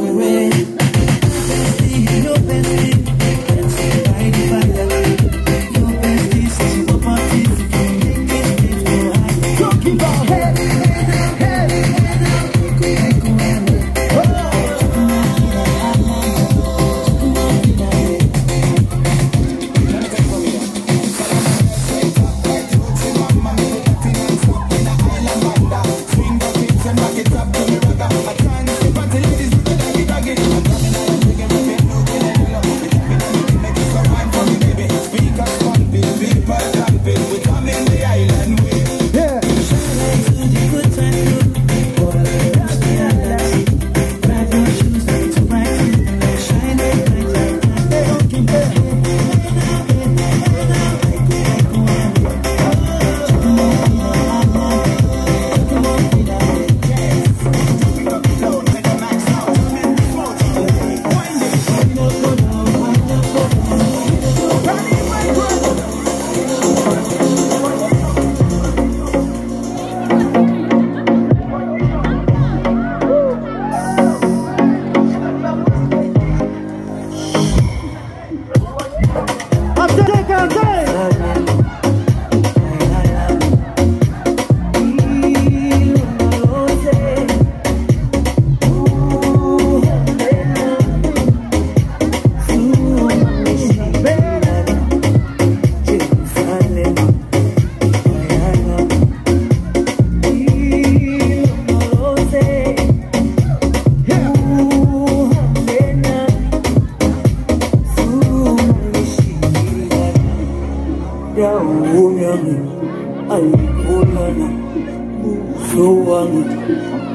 sorry. Baby, oh.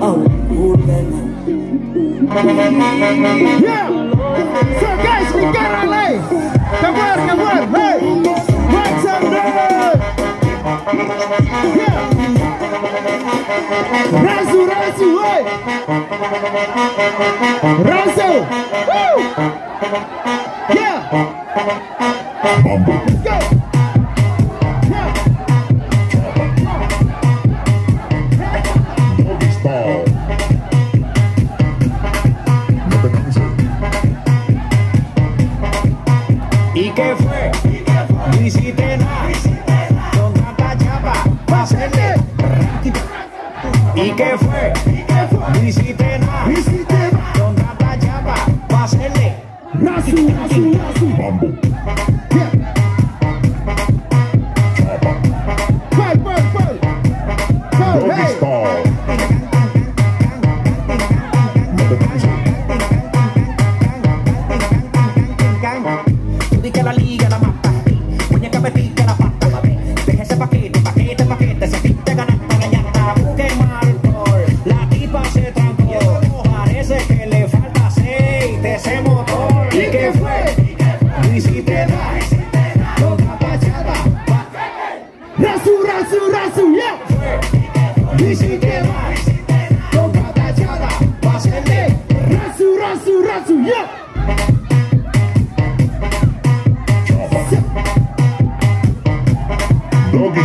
Yeah! So guys, we got LA! Come on, come on, hey! Some noise! Yeah! Razu, Razu, hey! Razu! Woo! Yeah! Let's go! ¿Y qué fue? Hiciste nada. Con tanta chapa. ¿Y qué fue? Hiciste nada. Con tanta chapa, Razu, Razu! Mambo. money, got a man.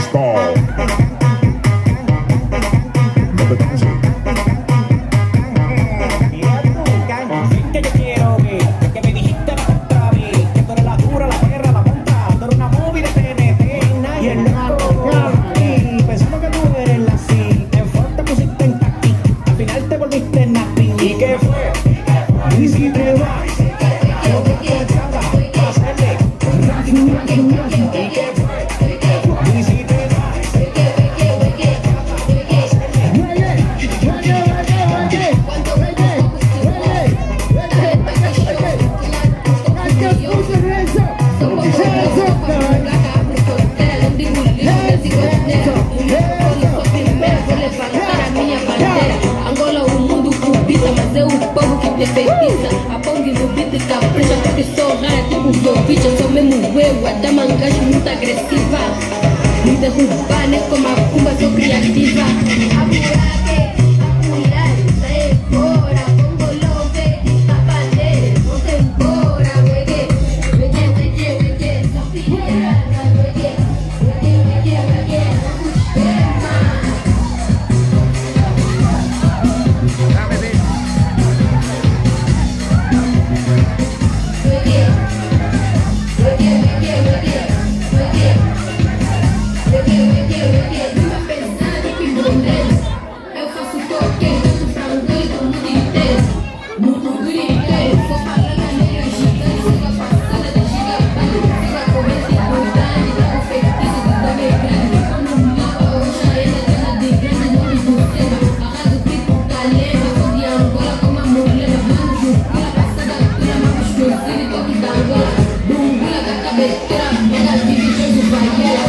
baseball. É o povo que te feitiça. A pongue no beat capricha, porque sou rara, tipo sou bicha, sou mesmo eu, a dama gajo muito agressiva. Me derrubar, né? Como a cumba, sou criativa. A Yang harus dibikin supaya